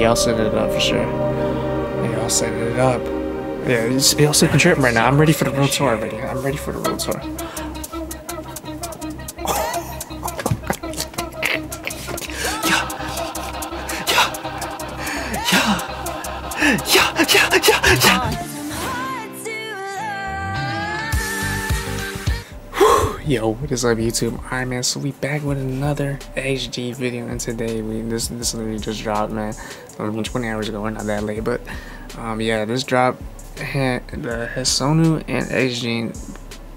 y'all set it up for sure. Y'all set it up. Yeah, y'all set the trip right now. I'm ready for the world tour already. I'm ready for the world tour. Yeah, yeah, Yeah, yeah, yeah, yeah. Yo, what is up YouTube? Alright man, so we back with another XG video and today we this this literally just dropped man. I mean 20 hours ago, we're not that late, but um yeah, this dropped the HESONOO and XG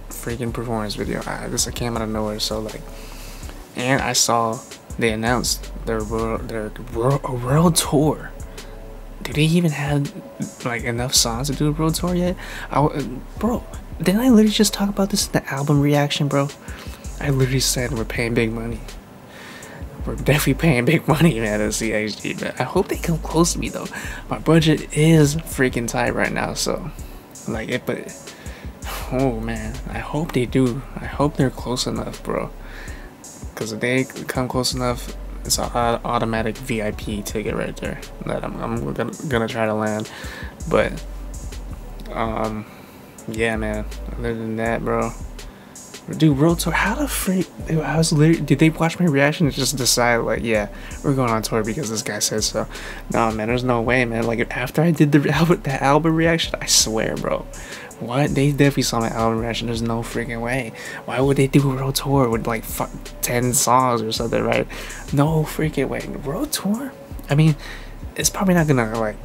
freaking performance video. Uh, this I came out of nowhere, so like and I saw they announced their world their world, world tour do they even have like enough songs to do a world tour yet? I, bro, didn't I literally just talk about this in the album reaction, bro? I literally said we're paying big money. We're definitely paying big money, man, see XG. But I hope they come close to me though. My budget is freaking tight right now, so like it. But oh man, I hope they do. I hope they're close enough, bro. Cause if they come close enough, it's an automatic VIP ticket right there that I'm, I'm gonna, gonna try to land. But, um, yeah, man. Other than that, bro. Dude, World Tour, how the freak? I was literally, did they watch my reaction and just decide, like, yeah, we're going on tour because this guy said so? No, man, there's no way, man. Like, after I did the album, the album reaction, I swear, bro. What? They definitely saw my album reaction. There's no freaking way. Why would they do a world tour with like 10 songs or something, right? No freaking way. World tour? I mean, it's probably not gonna like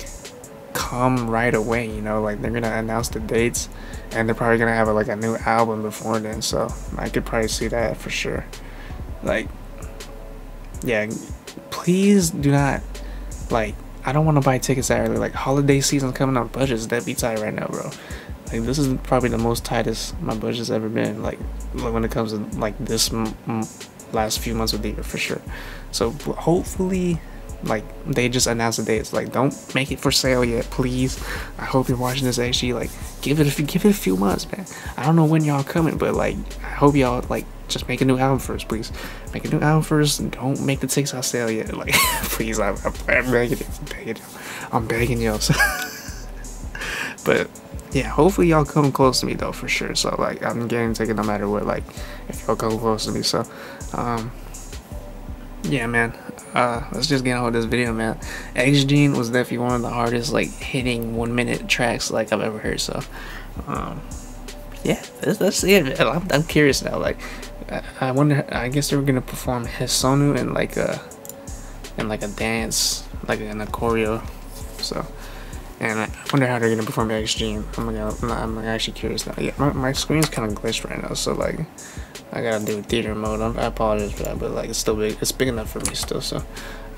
come right away, you know? Like they're gonna announce the dates and they're probably gonna have a, like a new album before then. So I could probably see that for sure. Like, yeah, please do not like. I don't want to buy tickets that early. Like holiday season coming up, budgets that be tight right now, bro. Like this is probably the most tightest my budget's ever been. Like when it comes to like this last few months of the year for sure. So hopefully, like they just announced the dates. Like don't make it for sale yet, please. I hope you're watching this actually. Like give it a give it a few months, man. I don't know when y'all coming, but like I hope y'all like just make a new album first, please. Make a new album first don't make the tickets on sale yet. Like please, I'm, I'm, I'm begging you, I'm begging you, I'm begging you. but yeah, hopefully y'all come close to me though for sure. So like I'm getting taken no matter what. Like if y'all come close to me. So um yeah man. Uh let's just get on with this video man. X Gene was definitely one of the hardest like hitting one minute tracks like I've ever heard. So um yeah, that's, that's it. I'm, I'm curious now. Like I wonder I guess they were gonna perform HESONOO in like a in like a dance, like in a choreo. So and I wonder how they're gonna perform XG. I'm gonna, I'm actually curious now. Yeah, my, my screen's kind of glitched right now, so like, I gotta do theater mode. I'm, i apologize for that, but like, it's still big. It's big enough for me still. So, all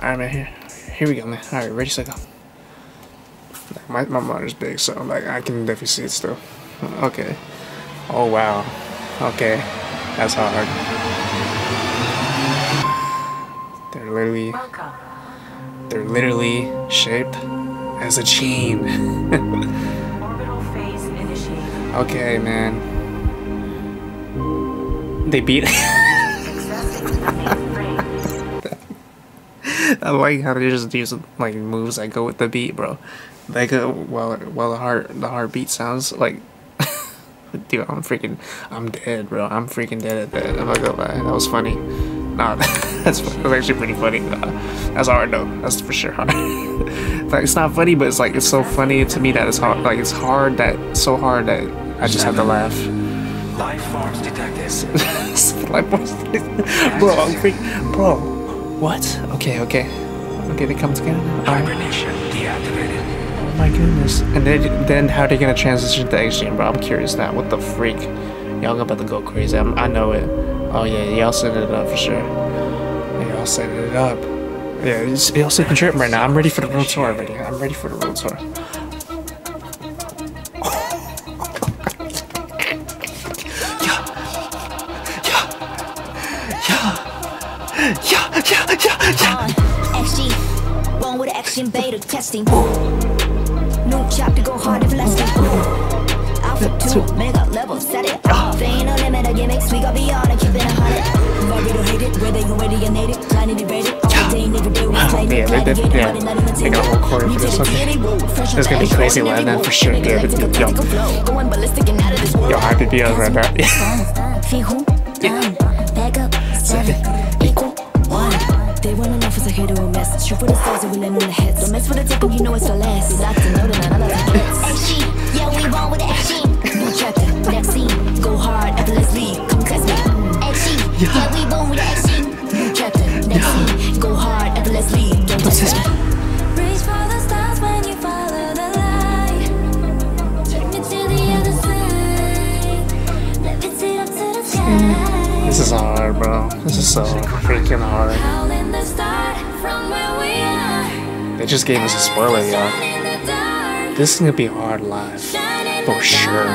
right, man. Here, here we go, man. All right, ready, set, go. my my monitor's big, so like, I can definitely see it still. Okay. Oh wow. Okay, that's hard. They're literally, they're literally shaped as a chain. okay, man. They beat. I like how they just do some like moves that go with the beat, bro. Like uh, while while the heart the heartbeat sounds like. Dude, I'm freaking, I'm dead, bro. I'm freaking dead at that. I'm not gonna lie, that was funny. Nah, that's, that's actually pretty funny. Nah, that's hard though. That's for sure hard. like it's not funny, but it's like it's so funny to me that it's hard. Like it's hard that so hard that I just have to laugh. Life forms detected. Life forms Bro, I'm freak. Bro, what? Okay, okay, okay. They come together. Hibernation deactivated. Oh my goodness. And then then how are they gonna transition to XG, bro? I'm curious now. What the freak? Y'all about to go crazy. I'm, I know it. Oh yeah, y'all set it up for sure. Y'all set it up. Yeah, y'all set the trip right now. I'm ready for the world tour already. I'm ready for the world tour. XG, born with action beta testing. New chapter go hard if less Alpha 2, mega level, set it off. Ain't no limit to gimmicks, we got beyond it, keeping it hundred. love it or hate it, whether you ready or native, blind and invaded. All day, nigga, they was playing Yeah, it, they glad to did- get it, yeah. but not even They got a whole for this, okay. This This gonna be crazy live then, for sure, yeah, but- yo. Going ballistic and out of. Yo, I could be now. Fijo, done. Back up, seven, one. They wanna know if it's a hit or a miss. Shoot for the stars and we land on the heads. Don't mess with the tickle, you know it's the last. You like to know that none of that This is so freaking hard. Howling the start from where we are. They just gave us a spoiler, y'all. Shine in the dark. This is gonna be hard live. In For sure.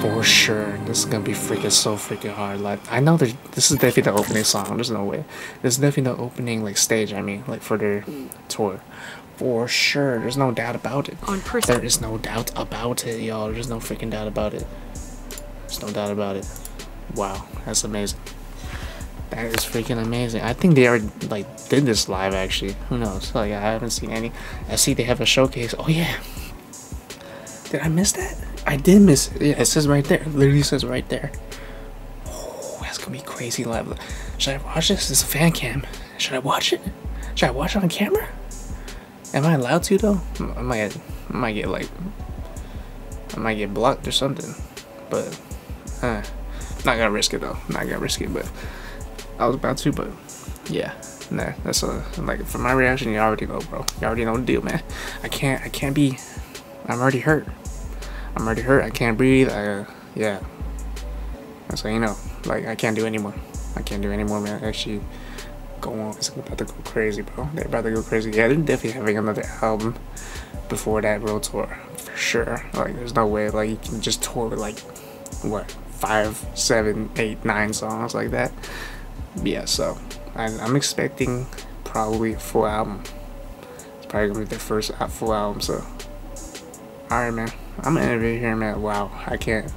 For sure. This is gonna be freaking so freaking hard live. I know that this is definitely the opening song. There's no way. This is definitely the opening like stage, I mean, like for their tour. For sure. There's no doubt about it. There is no doubt about it, y'all. There's no freaking doubt about it. There's no doubt about it. Wow, that's amazing. That is freaking amazing. I think they already like did this live actually. Who knows? Like I haven't seen any. I see they have a showcase. Oh yeah. Did I miss that? I did miss it. Yeah, it says right there. It literally says right there. Oh, that's gonna be crazy live. Should I watch this? It's a fan cam. Should I watch it? Should I watch it on camera? Am I allowed to though? I might I might get like, I might get blocked or something. But, uh, not gonna risk it though. Not gonna risk it. But I was about to. But yeah, nah. That's a like for my reaction. You already know, bro. You already know the deal, man. I can't. I can't be. I'm already hurt. I'm already hurt. I can't breathe. I, uh, yeah. That's how you know. Like I can't do anymore. I can't do anymore, man. Actually, go on. It's about to go crazy, bro. They're about to go crazy. Yeah, they're definitely having another album before that world tour for sure. Like, there's no way like you can just tour with like what five, seven, eight, nine songs like that. Yeah, so I, I'm expecting probably a full album. It's probably gonna be their first full album. So, all right, man. I'm gonna it here, man. Wow, I can't.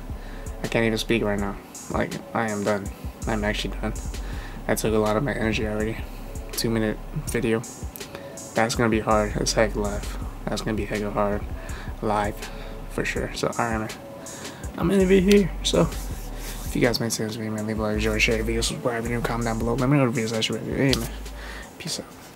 I can't even speak right now. Like, I am done. I'm actually done. I took a lot of my energy already. Two minute video. That's gonna be hard as heck live. That's gonna be heck of hard live for sure. So, alright, man. I'm gonna be here. So, if you guys made sense to me, man, leave a like, enjoy, share video, subscribe, and comment down below. Let me know the videos I should review. Man.